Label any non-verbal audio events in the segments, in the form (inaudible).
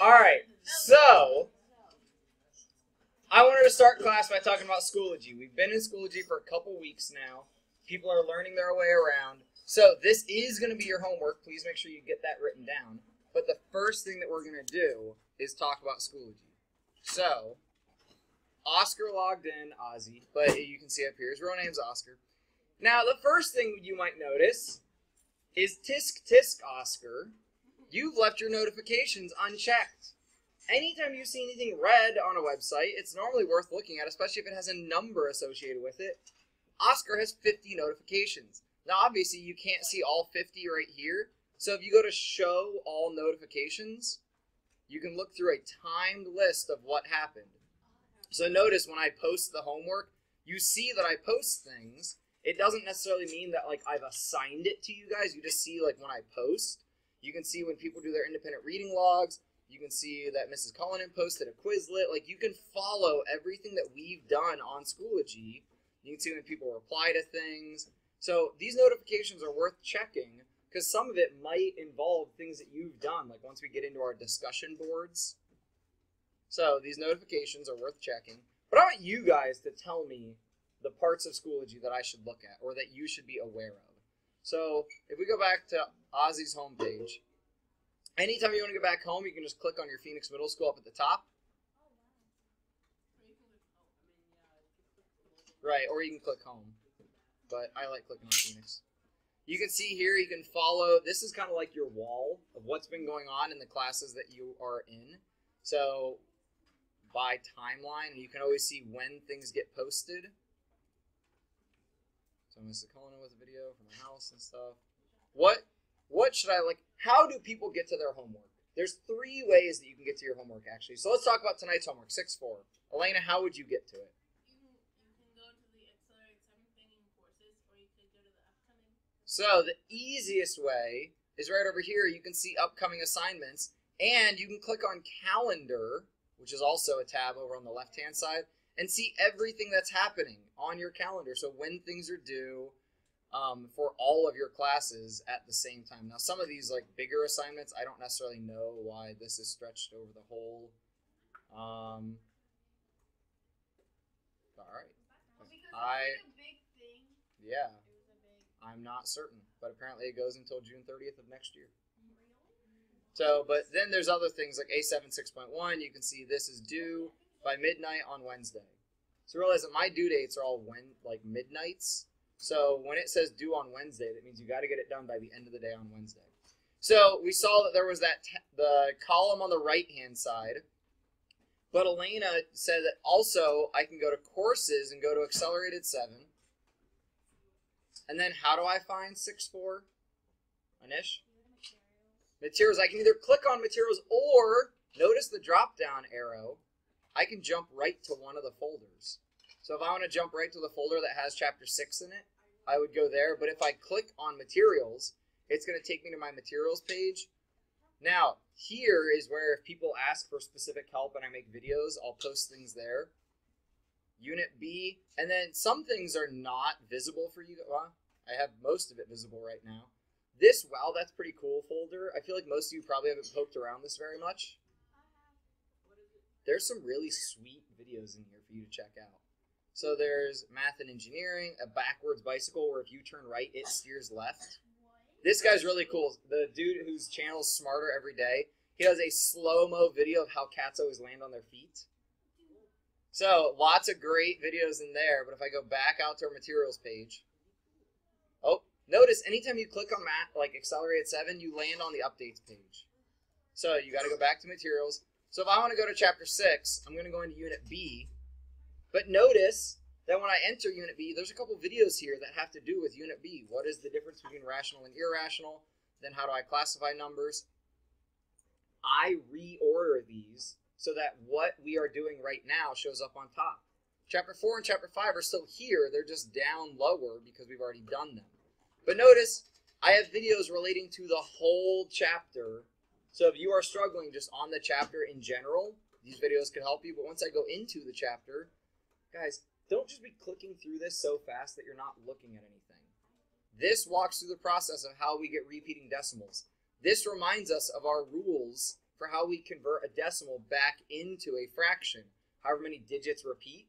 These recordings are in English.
All right, so I wanted to start class by talking about Schoology. We've been in Schoology for a couple weeks now. People are learning their way around. So this is going to be your homework. Please make sure you get that written down. But the first thing that we're going to do is talk about Schoology. So Oscar logged in, Ozzy, but you can see up here his real name's Oscar. Now the first thing you might notice is tisk tisk Oscar. You've left your notifications unchecked. Anytime you see anything red on a website, it's normally worth looking at, especially if it has a number associated with it. Oscar has 50 notifications. Now, obviously, you can't see all 50 right here. So if you go to show all notifications, you can look through a timed list of what happened. So notice when I post the homework, you see that I post things. It doesn't necessarily mean that like I've assigned it to you guys. You just see like when I post. You can see when people do their independent reading logs. You can see that Mrs. Cullinan posted a Quizlet. Like you can follow everything that we've done on Schoology. You can see when people reply to things. So these notifications are worth checking because some of it might involve things that you've done. Like once we get into our discussion boards. So these notifications are worth checking. But I want you guys to tell me the parts of Schoology that I should look at or that you should be aware of. So if we go back to Ozzy's homepage, anytime you want to get back home, you can just click on your Phoenix Middle School up at the top. Right, or you can click home. But I like clicking on Phoenix. You can see here, you can follow. This is kind of like your wall of what's been going on in the classes that you are in. So by timeline, you can always see when things get posted. So Mr. Cullinan with a video from the house and stuff. What what should I like? How do people get to their homework? There's three ways that you can get to your homework actually. So let's talk about tonight's homework. Six four. Elena, how would you get to it? You can go to the accelerator sign in courses or you can go to the upcoming. So the easiest way is right over here. You can see upcoming assignments, and you can click on calendar, which is also a tab over on the left hand side, and see everything that's happening on your calendar. So when things are due um, for all of your classes at the same time. Now, some of these like bigger assignments, I don't necessarily know why this is stretched over the whole. Um, all right. I yeah. I'm not certain, but apparently it goes until June 30th of next year. So, but then there's other things like A7 6.1. You can see this is due by midnight on Wednesday. So realize that my due dates are all when like midnights. So when it says due on Wednesday, that means you got to get it done by the end of the day on Wednesday. So we saw that there was that the column on the right hand side. But Elena said that also I can go to courses and go to accelerated 7 and then how do I find six four? Anish? Materials. I can either click on materials or notice the drop down arrow. I can jump right to one of the folders. So if I want to jump right to the folder that has chapter 6 in it, I would go there. But if I click on materials, it's going to take me to my materials page. Now, here is where if people ask for specific help and I make videos, I'll post things there. Unit B, and then some things are not visible for you. Well, I have most of it visible right now. This, wow, that's pretty cool folder. I feel like most of you probably haven't poked around this very much. There's some really sweet videos in here for you to check out. So there's math and engineering, a backwards bicycle where if you turn right, it steers left. This guy's really cool. The dude whose channel is smarter every day, he does a slow-mo video of how cats always land on their feet. So lots of great videos in there, but if I go back out to our materials page, oh, notice anytime you click on Math, like Accelerate 7, you land on the updates page. So you got to go back to materials. So if I want to go to chapter 6, I'm going to go into unit B. But notice that when I enter unit B, there's a couple videos here that have to do with unit B. What is the difference between rational and irrational? Then how do I classify numbers? I reorder these so that what we are doing right now shows up on top. Chapter 4 and chapter 5 are still here, they're just down lower because we've already done them. But notice, I have videos relating to the whole chapter. So if you are struggling just on the chapter in general, these videos could help you. But once I go into the chapter, guys, don't just be clicking through this so fast that you're not looking at anything. This walks through the process of how we get repeating decimals. This reminds us of our rules for how we convert a decimal back into a fraction. However many digits repeat,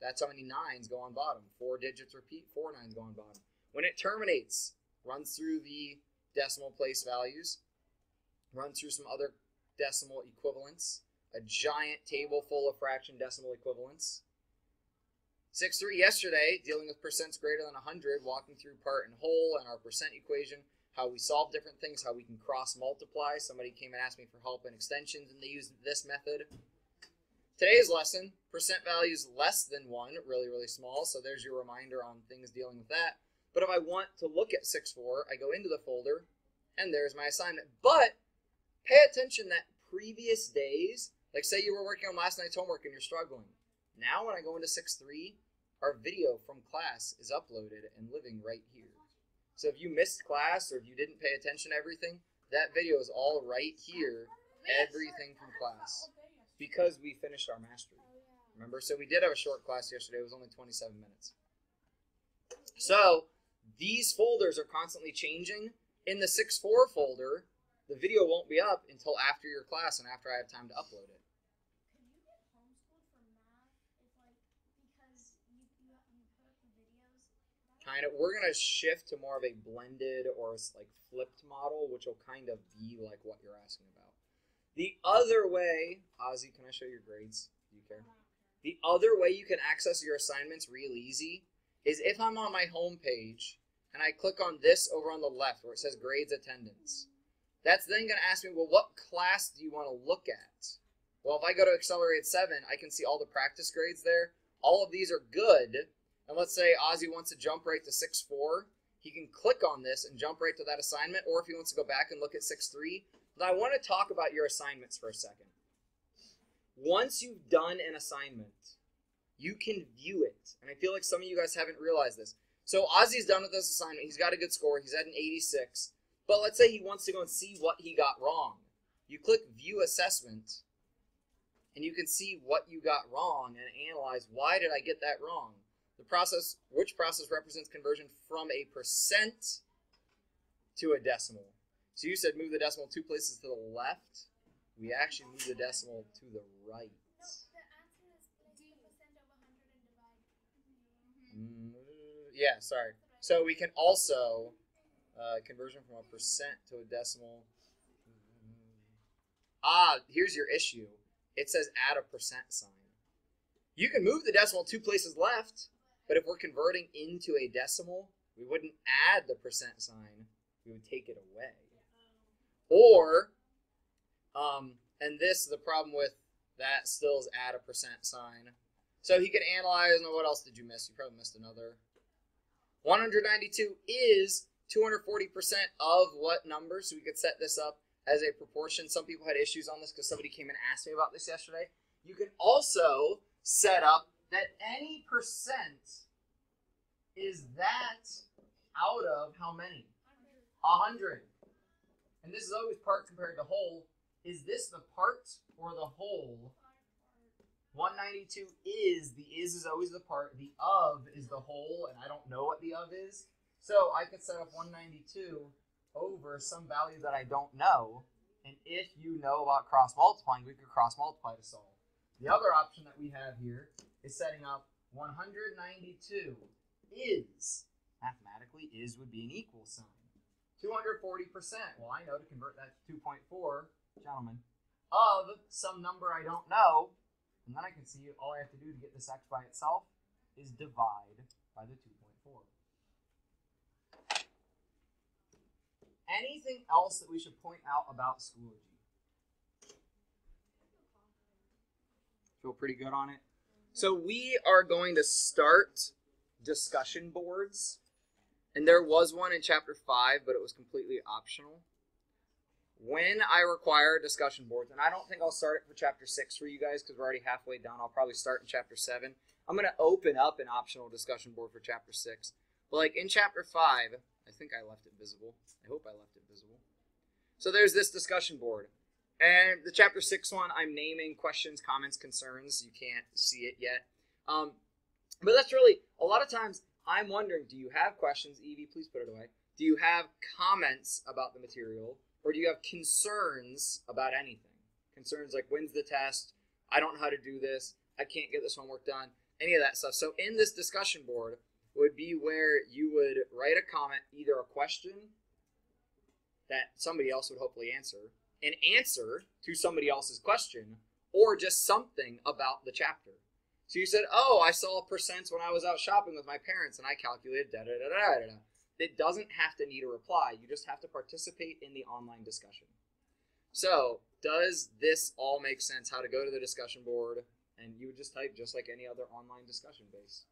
that's how many nines go on bottom. Four digits repeat, four nines go on bottom. When it terminates, runs through the decimal place values, runs through some other decimal equivalents, a giant table full of fraction decimal equivalents. 6-3 yesterday, dealing with percents greater than 100, walking through part and whole and our percent equation, how we solve different things, how we can cross multiply. Somebody came and asked me for help in extensions, and they used this method. Today's lesson, percent values less than 1, really, really small, so there's your reminder on things dealing with that. But if I want to look at 6-4, I go into the folder, and there's my assignment. But pay attention that previous days, like say you were working on last night's homework and you're struggling. Now when I go into 6-3, our video from class is uploaded and living right here. So if you missed class or if you didn't pay attention to everything, that video is all right here, everything from class, because we finished our mastery. Remember? So we did have a short class yesterday. It was only 27 minutes. So these folders are constantly changing. In the 6-4 folder, the video won't be up until after your class and after I have time to upload it. kind of we're gonna shift to more of a blended or like flipped model, which will kind of be like what you're asking about. The other way, Ozzy, can I show your grades? Do you care? The other way you can access your assignments real easy is if I'm on my home page and I click on this over on the left where it says grades attendance. That's then going to ask me, well, what class do you want to look at? Well, if I go to Accelerate 7, I can see all the practice grades there. All of these are good, and let's say Ozzy wants to jump right to 6-4, he can click on this and jump right to that assignment, or if he wants to go back and look at 6-3. But I want to talk about your assignments for a second. Once you've done an assignment, you can view it. And I feel like some of you guys haven't realized this. So Ozzy's done with this assignment. He's got a good score. He's at an 86. But let's say he wants to go and see what he got wrong. You click View Assessment, and you can see what you got wrong and analyze why did I get that wrong. The process, which process represents conversion from a percent to a decimal. So you said move the decimal two places to the left. We actually move the decimal to the right. Mm, yeah, sorry. So we can also uh, conversion from a percent to a decimal. Ah, here's your issue. It says add a percent sign. You can move the decimal two places left, but if we're converting into a decimal, we wouldn't add the percent sign, we would take it away. Or, um, and this, is the problem with that still is add a percent sign. So he could analyze, and what else did you miss? You probably missed another. 192 is 240% of what number? So we could set this up as a proportion. Some people had issues on this because somebody came and asked me about this yesterday. You can also set up that any percent is that out of how many? A hundred. And this is always part compared to whole. Is this the part or the whole? 192 is, the is is always the part, the of is the whole, and I don't know what the of is. So I could set up 192 over some value that I don't know, and if you know about cross multiplying, we could cross multiply to solve. The other option that we have here is setting up 192 is, mathematically, is would be an equal sign. 240%, well, I know to convert that to 2.4, gentlemen, of some number I don't know, and then I can see all I have to do to get this x by itself is divide by the 2.4. Anything else that we should point out about Schoology? Feel pretty good on it? So we are going to start discussion boards. And there was one in chapter 5, but it was completely optional. When I require discussion boards, and I don't think I'll start it for chapter 6 for you guys because we're already halfway done. I'll probably start in chapter 7. I'm going to open up an optional discussion board for chapter 6. But like in chapter 5, I think I left it visible. I hope I left it visible. So there's this discussion board. And the chapter six one, I'm naming questions, comments, concerns. You can't see it yet. Um, but that's really, a lot of times, I'm wondering do you have questions? Evie, please put it away. Do you have comments about the material? Or do you have concerns about anything? concerns like when's the test? I don't know how to do this. I can't get this homework done. Any of that stuff. So in this discussion board would be where you would write a comment, either a question that somebody else would hopefully answer, an answer to somebody else's question, or just something about the chapter. So you said, "Oh, I saw percents when I was out shopping with my parents, and I calculated da da da da da." da." It doesn't have to need a reply. You just have to participate in the online discussion. So, does this all make sense? How to go to the discussion board, and you would just type just like any other online discussion base.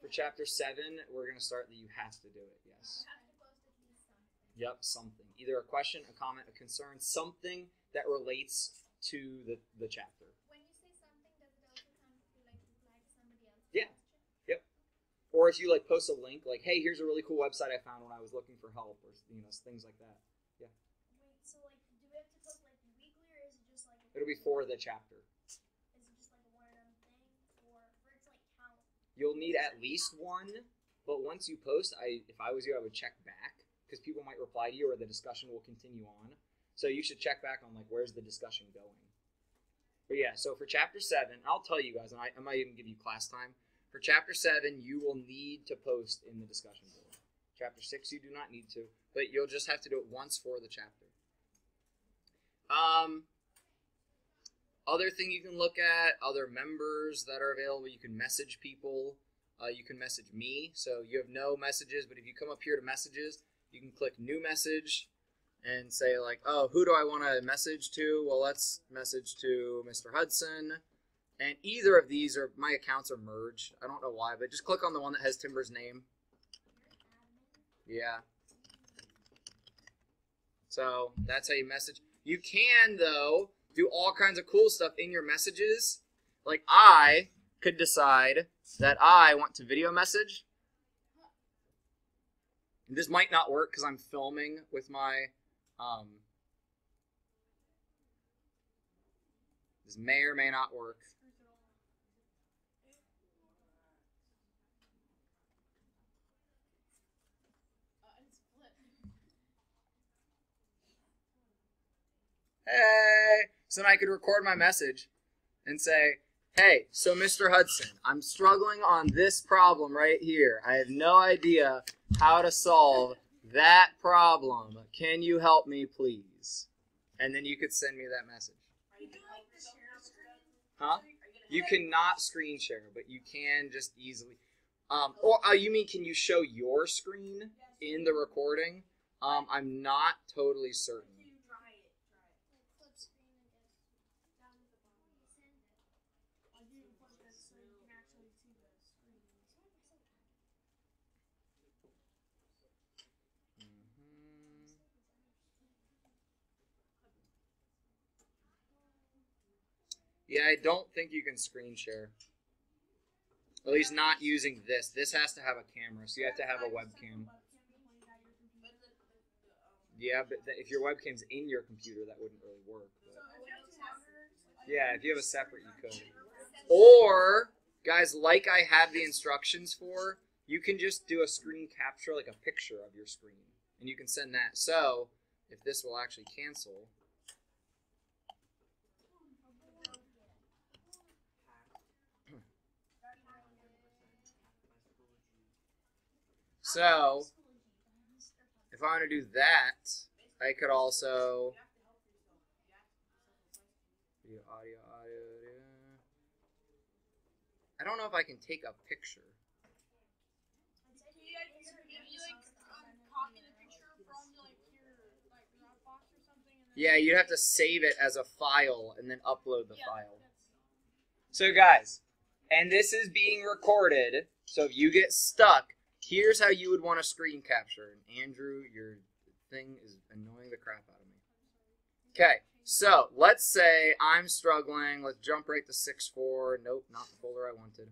For chapter seven, we're going to start that you have to do it. Yes. Yep, something. Either a question, a comment, a concern, something that relates to the, the chapter. When you say something, does it also come to like reply to somebody else? Yeah. Yep. Or if you like post a link, like, hey, here's a really cool website I found when I was looking for help, or you know, things like that. Yeah. Wait, so like, do we have to post like weekly, or is it just like? A It'll be for the chapter. Is it just like a one and done thing, or for it to like count? You'll need at least one, but once you post, I if I was you, I would check back because people might reply to you, or the discussion will continue on. So you should check back on like where's the discussion going. But yeah, so for chapter seven, I'll tell you guys, and I, I might even give you class time. For chapter seven, you will need to post in the discussion board. Chapter six, you do not need to, but you'll just have to do it once for the chapter. Um, other thing you can look at, other members that are available. You can message people. Uh, you can message me. So you have no messages, but if you come up here to messages, you can click new message and say like, oh, who do I want to message to? Well, let's message to Mr. Hudson. And either of these are my accounts are merged. I don't know why, but just click on the one that has Timber's name. Yeah. So that's how you message. You can though do all kinds of cool stuff in your messages. Like I could decide that I want to video message. This might not work because I'm filming with my um, this may or may not work. Hey! So then I could record my message and say, Hey, so Mr. Hudson, I'm struggling on this problem right here. I have no idea how to solve that problem. Can you help me, please? And then you could send me that message. Huh? You cannot screen share, but you can just easily. Um, or uh, you mean can you show your screen in the recording? Um, I'm not totally certain. Like flip screen and just down at the bottom. Send it. Mhm. Yeah, I don't think you can screen share. At least not using this. This has to have a camera, so you have to have a webcam. Yeah, but if your webcam's in your computer, that wouldn't really work. But yeah, if you have a separate, you could. Or, guys, like I have the instructions for, you can just do a screen capture, like a picture of your screen, and you can send that. So, if this will actually cancel, so if I want to do that, I could also video, audio, audio. yeah. I don't know if I can take a picture. Yeah, you'd have to save it as a file and then upload the file. So, guys, and this is being recorded. So, if you get stuck, here's how you would want to screen capture. And Andrew, your thing is annoying the crap out of me. Okay, so let's say I'm struggling. Let's jump right to 6.4. Nope, not the folder I wanted.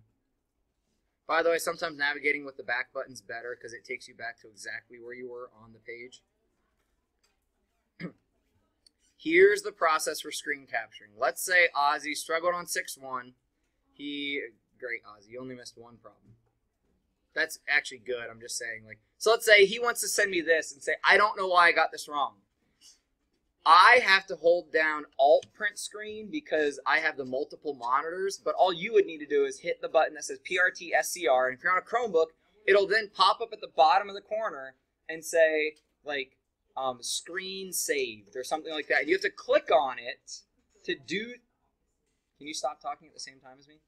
By the way, sometimes navigating with the back button's better because it takes you back to exactly where you were on the page. (clears throat) Here's the process for screen capturing. Let's say Ozzy struggled on 6-1. He, great Ozzy, you only missed one problem. That's actually good. I'm just saying, like, so let's say he wants to send me this and say, I don't know why I got this wrong. I have to hold down Alt print screen because I have the multiple monitors, but all you would need to do is hit the button that says PRT SCR, and if you're on a Chromebook, it'll then pop up at the bottom of the corner and say, like, um, screen saved or something like that. You have to click on it to do. Can you stop talking at the same time as me?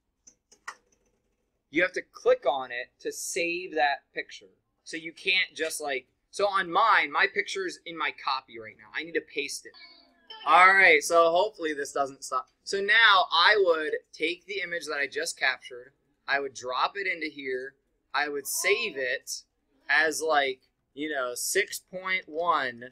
You have to click on it to save that picture. So you can't just like. So on mine, my picture's in my copy right now. I need to paste it. All right, so hopefully this doesn't stop. So now I would take the image that I just captured, I would drop it into here, I would save it as like, you know, 6.1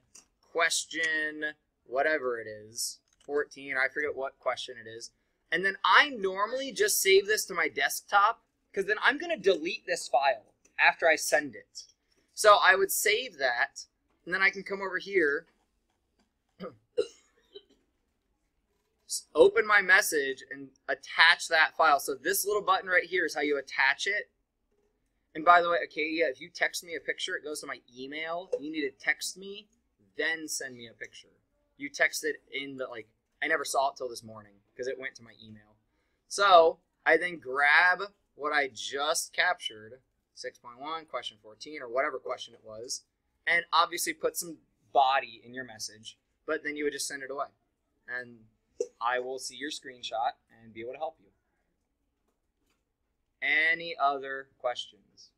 question, whatever it is, 14, I forget what question it is. And then I normally just save this to my desktop because then I'm going to delete this file after I send it. So I would save that, and then I can come over here (coughs) open my message and attach that file. So this little button right here is how you attach it. And by the way, okay, yeah, if you text me a picture, it goes to my email. You need to text me, then send me a picture. You text it in the, like, I never saw it till this morning because it went to my email. So I then grab what I just captured, 6.1, question 14, or whatever question it was, and obviously put some body in your message, but then you would just send it away. And I will see your screenshot and be able to help you. Any other questions?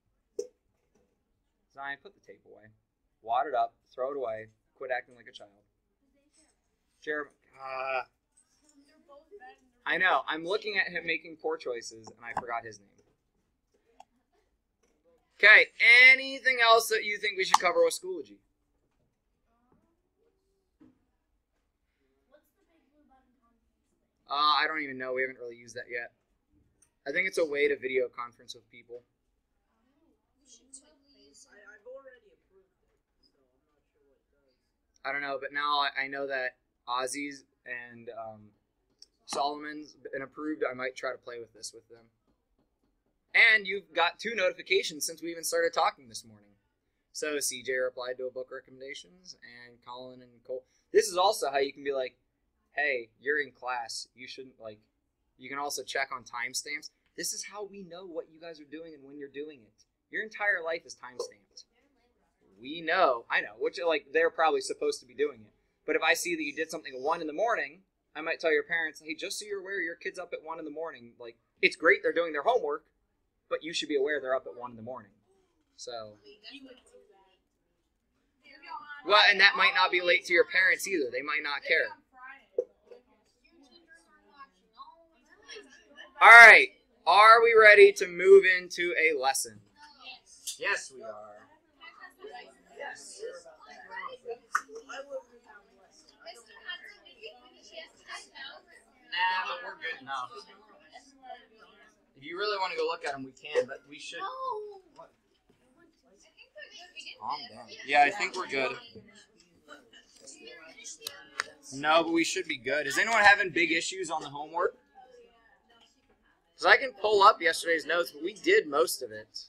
Zion, put the tape away. Wad it up, throw it away, quit acting like a child. Jeremy, uh, I know. I'm looking at him making poor choices, and I forgot his name. Okay, anything else that you think we should cover with Schoology? Uh, I don't even know. We haven't really used that yet. I think it's a way to video conference with people. I don't know, but now I, know that Ozzy's and um, Solomon's been approved. I might try to play with this with them. And you've got two notifications since we even started talking this morning. So CJ replied to a book recommendations, and Colin and Cole. This is also how you can be like, hey, you're in class. You shouldn't like. You can also check on timestamps. This is how we know what you guys are doing and when you're doing it. Your entire life is timestamped. We know, I know, which like they're probably supposed to be doing it. But if I see that you did something at one in the morning, I might tell your parents, hey, just so you're aware, your kid's up at one in the morning. Like it's great they're doing their homework, but you should be aware they're up at one in the morning. So. Well, and that might not be late to your parents either. They might not care. All right. Are we ready to move into a lesson? Yes, we are. Yes. Nah, but we're good enough. If you really want to go look at them, we can, but we should. Calm down. Yeah, I think we're good. No, but we should be good. Is anyone having big issues on the homework? Because I can pull up yesterday's notes, but we did most of it.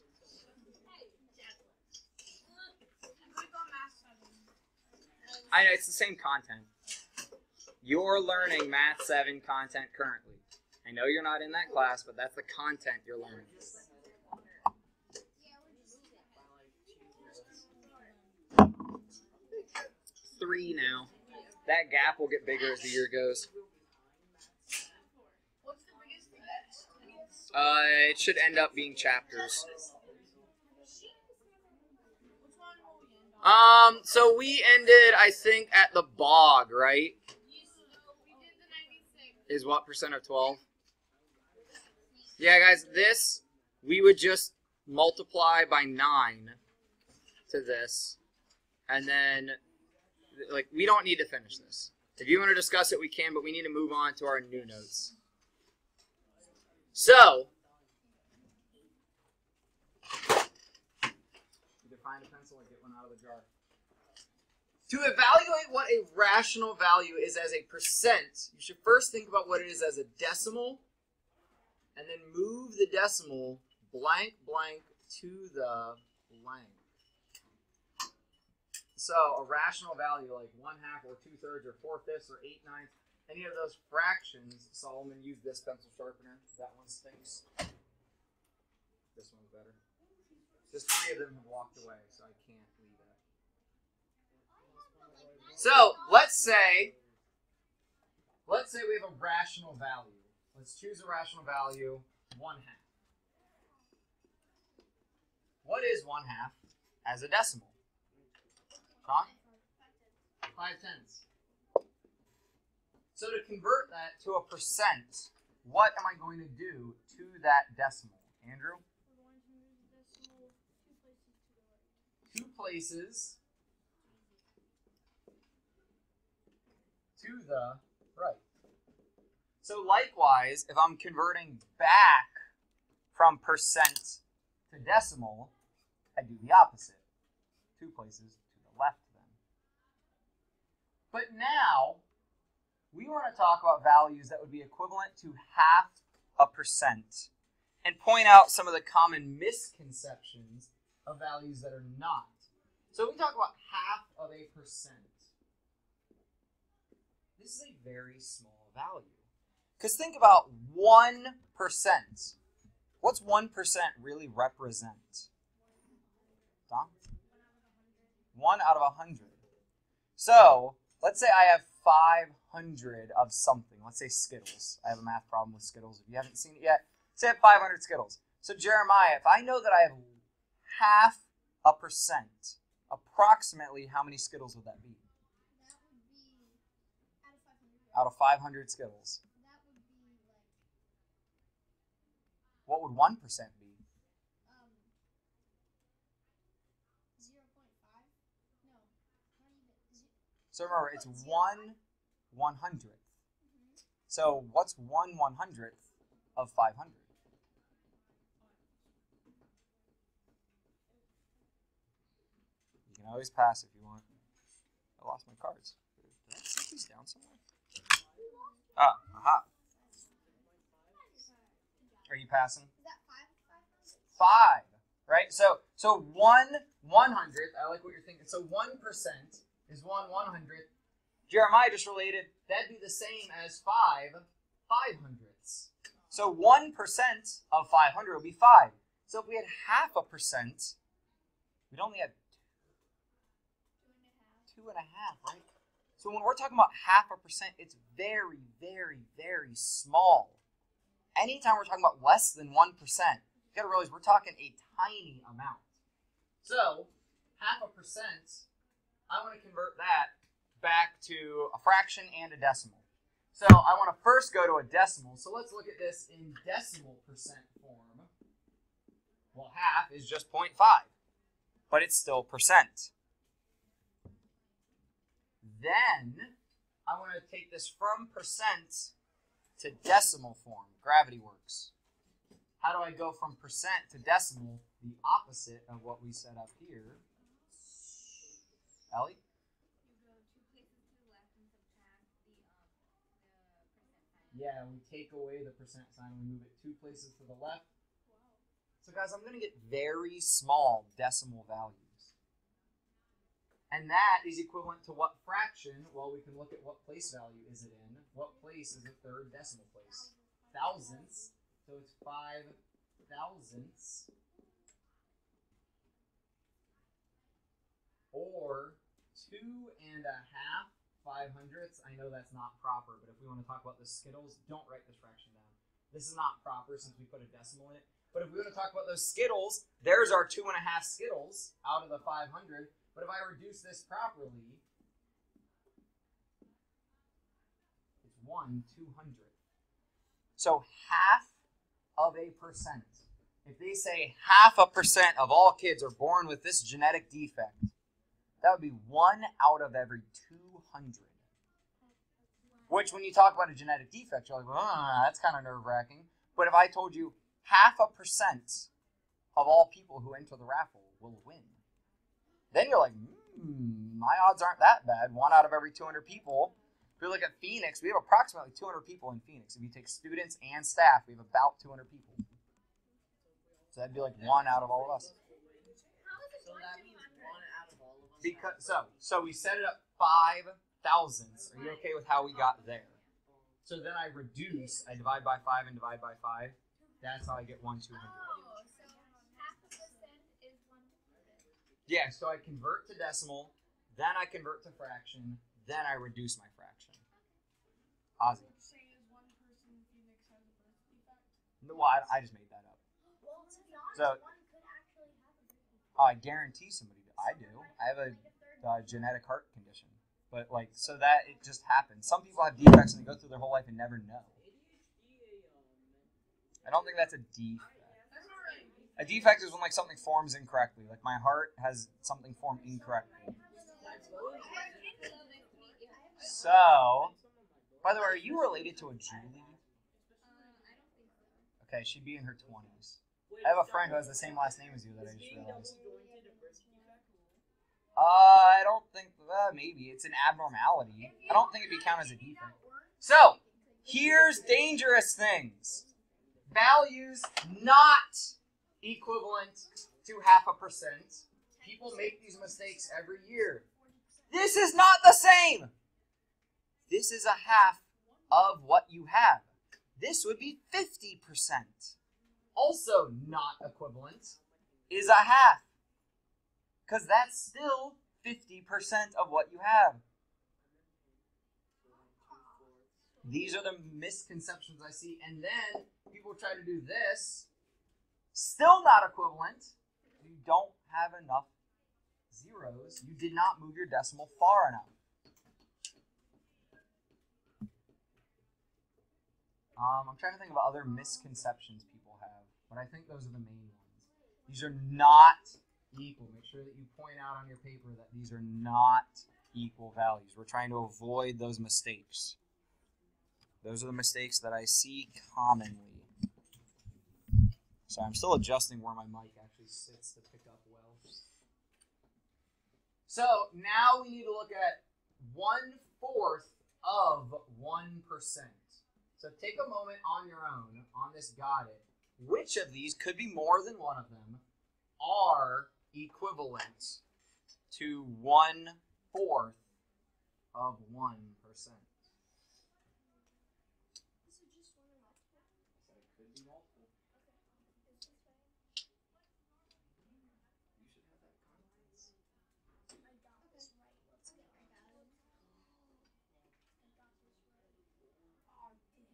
I know it's the same content. You're learning Math 7 content currently. I know you're not in that class, but that's the content you're learning. Three now. That gap will get bigger as the year goes. Uh, it should end up being chapters. Um, so we ended, I think, at the bog, right? Is what percent of 12? Yeah, guys, this, we would just multiply by 9 to this. And then, like, we don't need to finish this. If you want to discuss it, we can, but we need to move on to our new notes. So, find a pencil or get one out of the jar. To evaluate what a rational value is as a percent, you should first think about what it is as a decimal, and then move the decimal blank blank to the blank. So a rational value like one half or two thirds or four fifths or eight ninths, any of those fractions, Solomon used this pencil sharpener. That one stinks. This one's better. Just three of them have walked away, so I can't leave it. So let's say, let's say we have a rational value. Let's choose a rational value, one half. What is one half as a decimal? Huh? Five tenths. So to convert that to a percent, what am I going to do to that decimal? Andrew? Two places to the right. Two places to the right. So likewise, if I'm converting back from percent to decimal, I do the opposite. Two places to the left then. But now, we want to talk about values that would be equivalent to half a percent and point out some of the common misconceptions of values that are not. So we talk about half of a percent. This is a very small value. Because think about 1%. What's 1% really represent? Tom? One out of a 100. So, let's say I have 500 of something. Let's say Skittles. I have a math problem with Skittles. If you haven't seen it yet, say I have 500 Skittles. So, Jeremiah, if I know that I have half a percent, approximately how many Skittles would that be? That would be out of 500. Out of 500 Skittles. That would be like What would 1% be? um zero point five. No, even. So remember, it's 1 one hundredth. mhm. So what's 1 one hundredth of 500? You can always pass if you want. I lost my cards. Did I set these down somewhere? Ah, aha. Are you passing? Is that five? Five right? So so one one hundredth. I like what you're thinking. So one percent is one one hundredth. Jeremiah just related. That'd be the same as five five hundredths. So one percent of five hundred would be five. So if we had half a percent, we'd only have Two and a half. two and a half, right? So when we're talking about half a percent, it's very, very, very small. Anytime we're talking about less than one percent, you gotta realize we're talking a tiny amount. So half a percent, I want to convert that back to a fraction and a decimal. So I want to first go to a decimal. So let's look at this in decimal percent form. Well, half is just 0.5, but it's still percent. Then I want to take this from percent to decimal form. Gravity works. How do I go from percent to decimal? The opposite of what we set up here. Ellie? Yeah, we take away the percent sign, we move it two places to the left. So guys, I'm going to get very small decimal values. And that is equivalent to what fraction? Well, we can look at what place value is it in. What place is the third decimal place? Thousandths. So it's five thousandths. Or two and a half five hundredths. I know that's not proper, but if we want to talk about the Skittles, don't write this fraction down. This is not proper since we put a decimal in it. But if we want to talk about those Skittles, there's our two and a half Skittles out of the 500. But if I reduce this properly, it's one two hundredth. So half of a percent. If they say half a percent of all kids are born with this genetic defect, that would be one out of every 200. Which, when you talk about a genetic defect, you're like, ah, that's kind of nerve wracking. But if I told you half a percent of all people who enter the raffle will win, then you're like, hmm, my odds aren't that bad. One out of every 200 people. If you look at Phoenix, we have approximately 200 people in Phoenix. If you take students and staff, we have about 200 people. So that'd be like one out of all of us. How is it So that means one out of all of us Because so so we set it up five thousandths. Are you okay with how we got there? So then I reduce. I divide by five and divide by five. That's how I get one two hundred. Oh, so half a percent is one hundred. Yeah. So I convert to decimal, then I convert to fraction, then I reduce my fraction. Ozzy. Saying is one person in Phoenix has a birth defect. No, well, I, I just made that up. Well, to be honest, So- one could have a. Oh, I guarantee somebody. Do. I do. I have a uh, genetic heart condition. But like, so that it just happens. Some people have defects and they go through their whole life and never know. I don't think that's a defect. A defect is when like something forms incorrectly. Like my heart has something formed incorrectly. So, by the way, are you related to a Julie? Okay, she'd be in her twenties. I have a friend who has the same last name as you that I just realized. Uh, I don't think uh, maybe it's an abnormality. I don't think it'd be counted as a defect. So, here's dangerous things. Values not equivalent to half a percent. People make these mistakes every year. This is not the same. This is a half of what you have. This would be 50%. Also not equivalent is a half. Because that's still 50% of what you have. These are the misconceptions I see. And then people try to do this. Still not equivalent. You don't have enough zeros. You did not move your decimal far enough. Um, I'm trying to think of other misconceptions people have, but I think those are the main ones. These are not equal. Make sure that you point out on your paper that these are not equal values. We're trying to avoid those mistakes. Those are the mistakes that I see commonly. So I'm still adjusting where my mic actually sits to pick up well. So now we need to look at one fourth of one percent. So take a moment on your own on this got it. Which of these could be more than one of them are equivalent to one fourth of one percent? This is just one of my So it could be multiple. Is this right? You should have that confidence. I got this right. Let's go. I got it. I got this right. Oh, dang.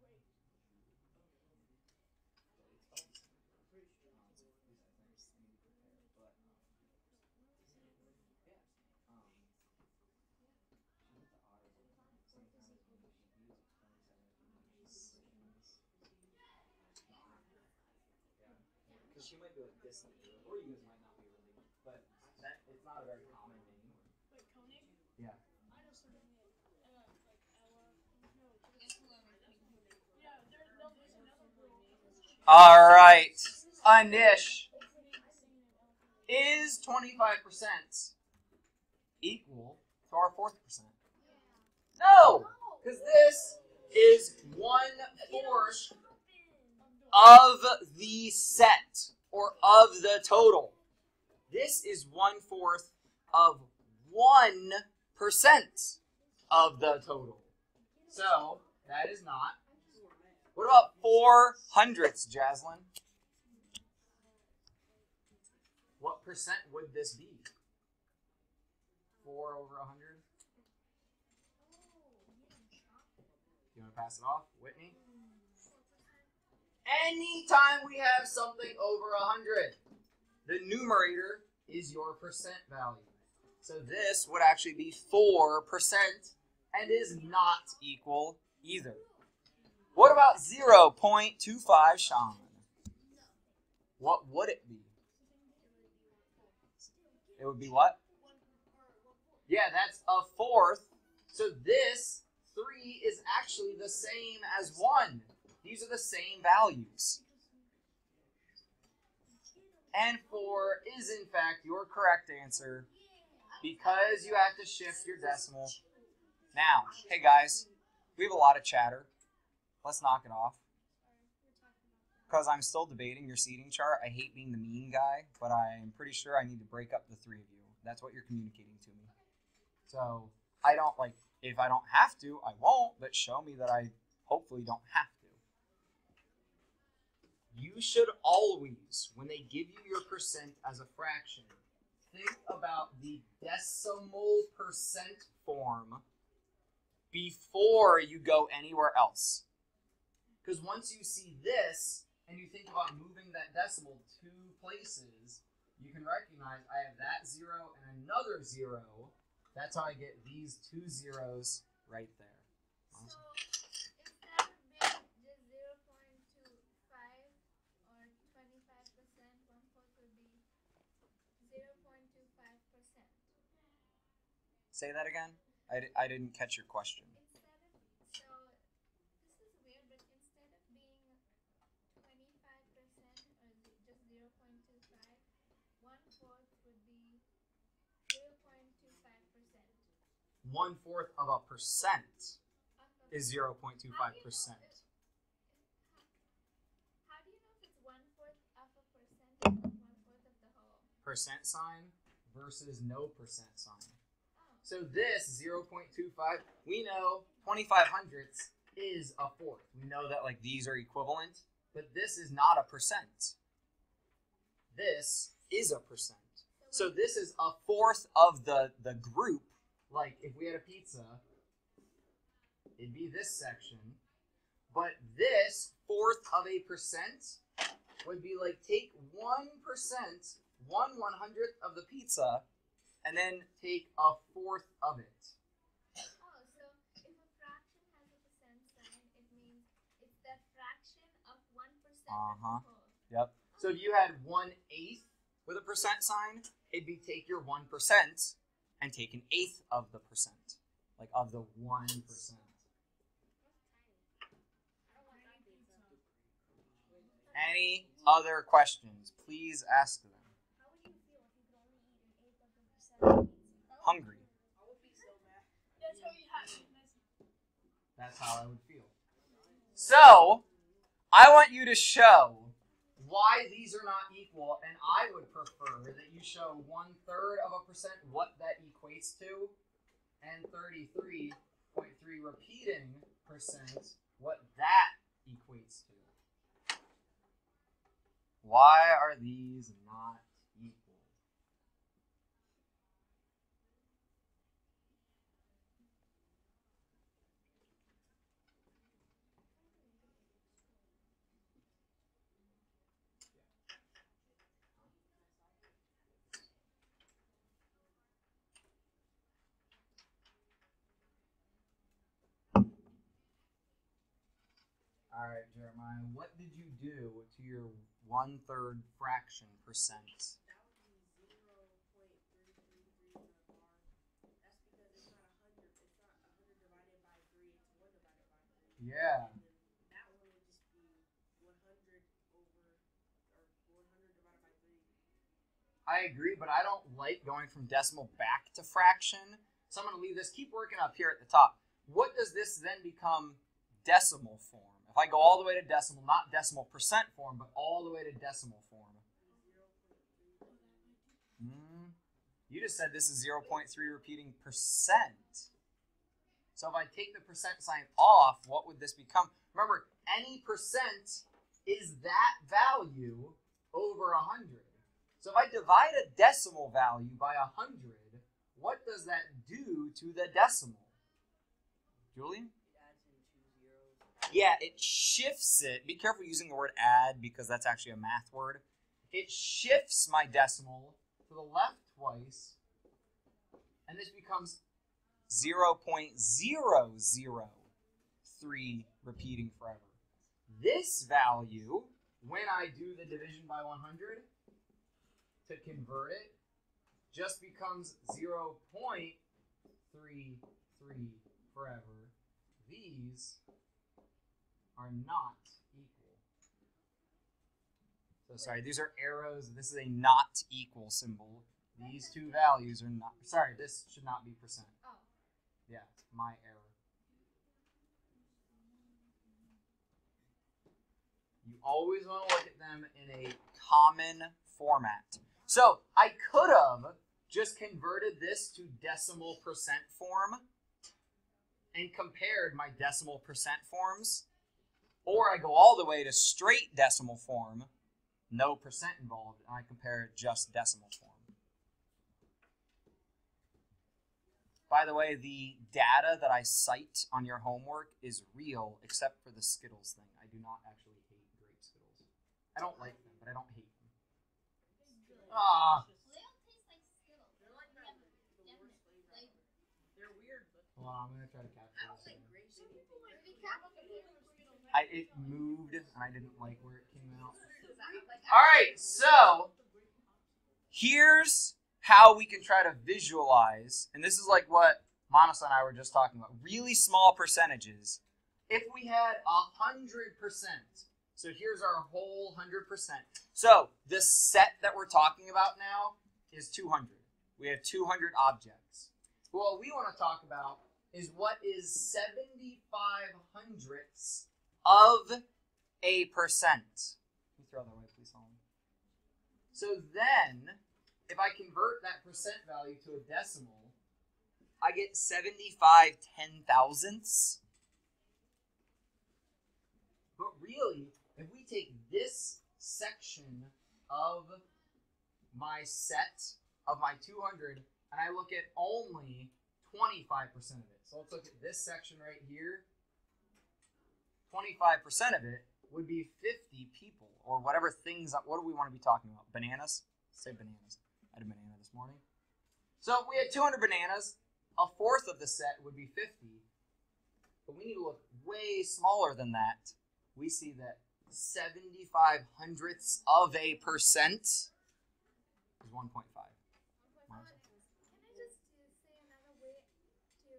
Wait. Because she might be like this, or you guys might not be related, but that it's not a very common name. Wait, Koenig? Yeah. I know somebody named uh, Ella, like Ella. No, It's whoever thinks. yeah, there, no, there's another girl All right, Anish including my singing and Ella. is twenty five percent equal to our fourth percent. No, because this is one fourth of the set or of the total. This is one fourth of one percent of the total. So that is not. What about four hundredths, Jaslyn? What percent would this be? Four over a hundred? You want to pass it off, Whitney? Anytime we have something over a hundred, the numerator is your percent value. So this would actually be four percent and is not equal either. What about zero point two five, Sean? What would it be? It would be what? Yeah, that's a fourth. So this three is actually the same as one. These are the same values. And four is in fact your correct answer because you have to shift your decimal. Now, hey guys, we have a lot of chatter. Let's knock it off. because I'm still debating your seating chart. I hate being the mean guy, but I'm pretty sure I need to break up the three of you. That's what you're communicating to me. So I don't like if I don't have to, I won't, but show me that I hopefully don't have to. You should always, when they give you your percent as a fraction, think about the decimal percent form before you go anywhere else. Because once you see this and you think about moving that decimal two places, you can recognize I have that zero and another zero. That's how I get these two zeros right there. So instead of being just zero point two five or twenty five percent, one fourth would be zero point two five percent. Say that again. I, di- I didn't catch your question. One fourth of a percent is 0.25 percent. How do you know if it's one fourth of a percent or one fourth of the whole? Percent sign versus no percent sign. So this 0.25, we know 25 hundredths is a fourth. We know that like these are equivalent, but this is not a percent. This is a percent. So this is a fourth of the the group. Like if we had a pizza, it'd be this section. But this fourth of a percent would be like take one percent, one one hundredth of the pizza, and then take a fourth of it. Oh, so if a fraction has a percent sign, it means it's that fraction of one percent Uh-huh. of the whole. Yep. So if you had one eighth with a percent sign, it'd be take your one percent and take an eighth of the percent, like of the one percent. Any other questions? Please ask them. How would you feel if you could only eat an eighth of the percent? Hungry. That's how you have it. That's how I would feel. So, I want you to show why these are not equal, and I would prefer that you show one third of a percent what that equates to, and 33.3 repeating percent what that equates to. Why are these not equal? All right, Jeremiah, what did you do to your one third fraction percent? That would be zero point three three three. That's because it's not hundred. It's not hundred divided by three. It's one divided by three. Yeah. I agree, but I don't like going from decimal back to fraction. So I'm going to leave this. Keep working up here at the top. What does this then become decimal form? If I go all the way to decimal, not decimal percent form, but all the way to decimal form. Hmm. You just said this is 0.3 repeating percent. So if I take the percent sign off, what would this become? Remember, any percent is that value over 100. So if I divide a decimal value by 100, what does that do to the decimal? Julian? It adds in two zeros. Yeah, it shifts it. Be careful using the word add because that's actually a math word. It shifts my decimal to the left twice, and this becomes 0.003 repeating forever. This value, when I do the division by 100 to convert it, just becomes 0.33 forever. These are not equal. So sorry, these are arrows. This is a not equal symbol. These two values are not. Sorry, this should not be percent. Oh, Yeah, my error. You always want to look at them in a common format. So I could have just converted this to decimal percent form and compared my decimal percent forms, or I go all the way to straight decimal form, no percent involved, and I compare just decimal form. By the way, the data that I cite on your homework is real, except for the Skittles thing. I do not actually hate grape Skittles. I don't like them, but I don't hate them. Ah. On, I'm gonna try to capture this. I it moved and I didn't like where it came out. All right, so here's how we can try to visualize, and this is like what Manas and I were just talking about. Really small percentages. If we had a hundred percent, so here's our whole hundred percent. So the set that we're talking about now is 200. We have 200 objects. What we want to talk about is what is 75 hundredths of a percent. You throw that away, please, Solomon? So then, if I convert that percent value to a decimal, I get 75 ten thousandths. But really, if we take this section of my set of my 200 and I look at only 25% of it. So let's look at this section right here. 25% of it would be 50 people or whatever things. What do we want to be talking about? Bananas? Say bananas. I had a banana this morning. So if we had 200 bananas, a fourth of the set would be 50. But we need to look way smaller than that. We see that 75 hundredths of a percent is 1.5. Can I just uh, say another way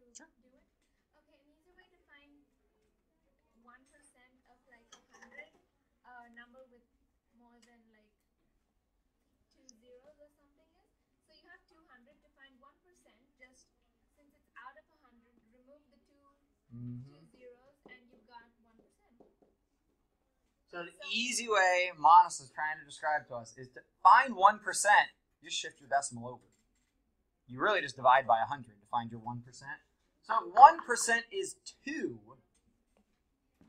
to Sure. do it? Okay, an easy way to find one percent of like a hundred, a number with more than like two zeros or something is. So you have two hundred to find one percent. Just since it's out of a hundred, remove the 2 Mm-hmm. two zeros, and you got one percent. So the easy way Manas is trying to describe to us is to find one percent. Just shift your decimal over. You really just divide by hundred to find your one percent. So one percent is two.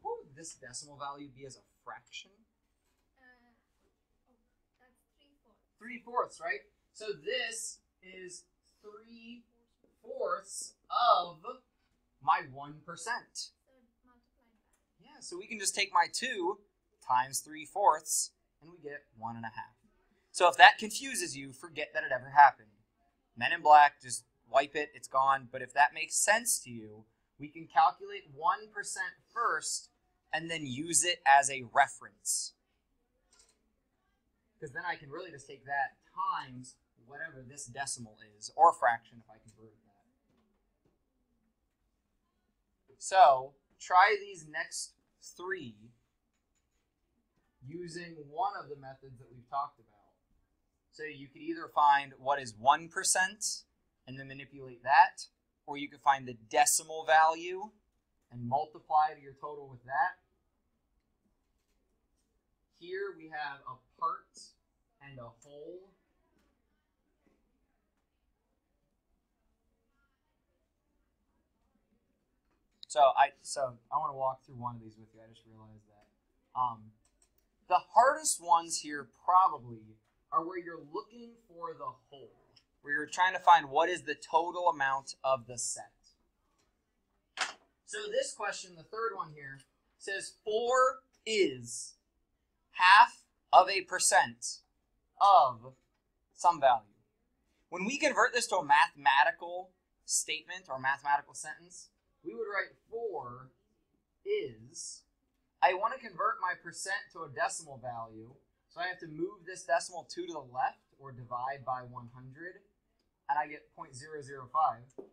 What would this decimal value be as a fraction? Uh, oh, that's three fourths. Three fourths, right? So this is three fourths of my one percent. So multiply that. Yeah, so we can just take my 2 times 3 fourths, and we get 1 and a half. So if that confuses you, forget that it ever happened. Men in Black, just wipe it, it's gone. But if that makes sense to you, we can calculate 1% first and then use it as a reference. Because then I can really just take that times whatever this decimal is, or fraction if I convert that. So try these next three using one of the methods that we've talked about. So you could either find what is 1% and then manipulate that, or you could find the decimal value and multiply your total with that. Here we have a part and a whole. So I so I want to walk through one of these with you. I just realized that. Um, the hardest ones here probably are where you're looking for the whole, where you're trying to find what is the total amount of the set. So this question, the third one here, says four is half of a percent of some value. When we convert this to a mathematical statement or mathematical sentence, we would write 4 is. I want to convert my percent to a decimal value, so I have to move this decimal 2 to the left or divide by 100, and I get 0.005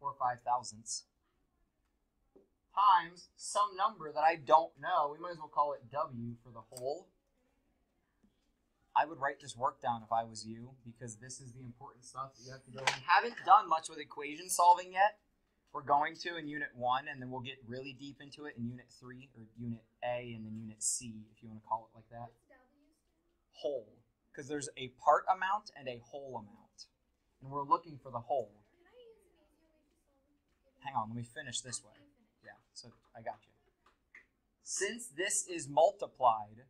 or 5 thousandths times some number that I don't know. We might as well call it W for the whole. I would write this work down if I was you because this is the important stuff that you have to do. We haven't done much with equation solving yet, we're going to in Unit 1, and then we'll get really deep into it in Unit 3, or Unit A, and then Unit C, if you want to call it like that. What's W stand? Whole. Because there's a part amount and a whole amount. And we're looking for the whole. Can I use an easier way to solve it? Hang on, let me finish this way. Yeah, so I got you. Since this is multiplied,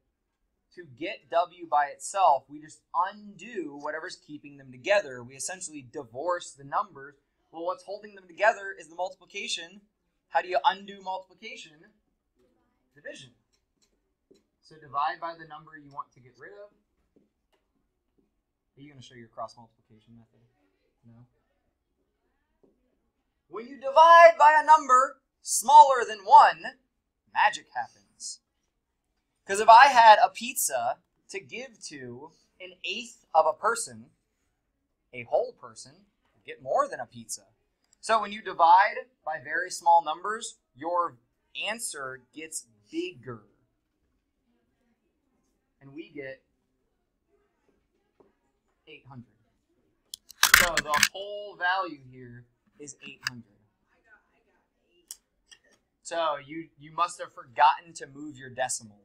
to get W by itself, we just undo whatever's keeping them together. We essentially divorce the numbers. Well, what's holding them together is the multiplication. How do you undo multiplication? Division. So divide by the number you want to get rid of. Are you going to show your cross multiplication method? No. When you divide by a number smaller than 1, magic happens. Because if I had a pizza to give to an eighth of a person, a whole person get more than a pizza. So when you divide by very small numbers, your answer gets bigger. And we get 800. So the whole value here is 800. So you you must have forgotten to move your decimal.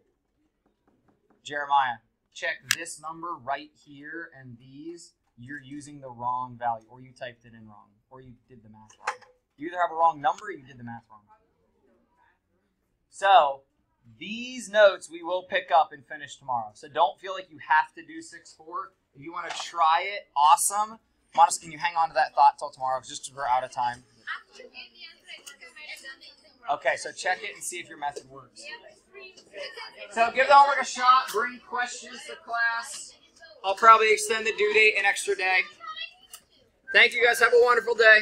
Jeremiah, check this number right here and these. You're using the wrong value, or you typed it in wrong, or you did the math wrong. You either have a wrong number or you did the math wrong. So these notes we will pick up and finish tomorrow. So don't feel like you have to do 6-4. If you want to try it, awesome. Manas, can you hang on to that thought till tomorrow? Just 'cause we're out of time. After you gave the answer, I think I might have done something wrong. Okay, so check it and see if your method works. So give the homework a shot. Bring questions to class. I'll probably extend the due date an extra day. Thank you guys. Have a wonderful day.